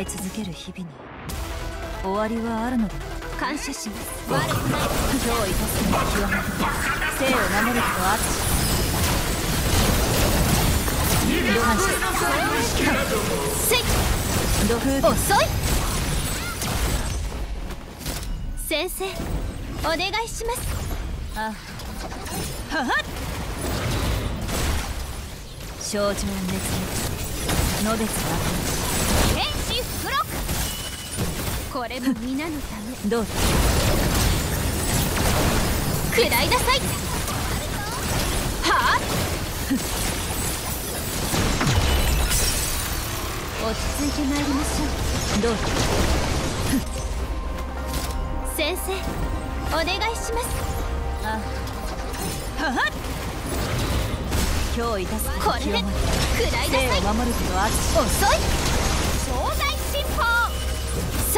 い続ける日々に終わりはあるのだ。感謝します。悪くない今日いたす。の極め生。を守ることは淳感謝せい土風遅い。先生。お願いします。あはは症状熱烈のべつ天使フロックこれも皆のためどうぞ食らいなさい。はあ落ち着いてまいりましょうどうぞ先生お願いしますあはは今日いたすこれで極め食らいなさい遅い。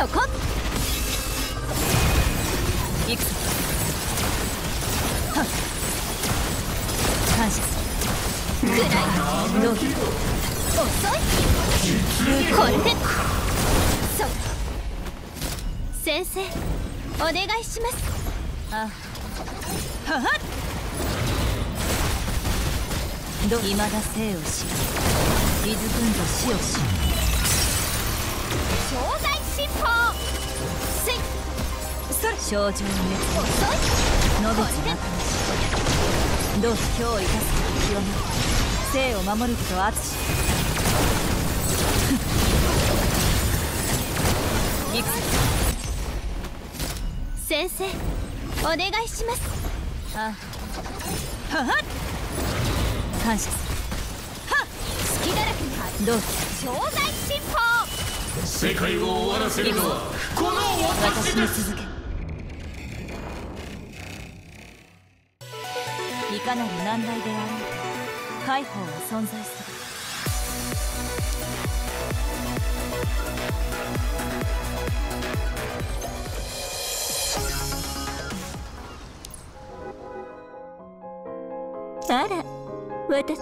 そこ。行くぞ。はっ。感謝す食らい。どう遅い。これで。そう。先生お願いします。あははっ。ど未だ生を知らず伊豆君と死を知る。東大進歩せいそれ症状熱遅いのべつなかしどうぞ今日いた。す極め生を守ることは淳行く先生お願いしますああはは感謝するはっ隙だらけのはるどうぞ東大進歩世界を終わらせるのはこの私私にです続けいかなる難題であろうと解放は存在するあら私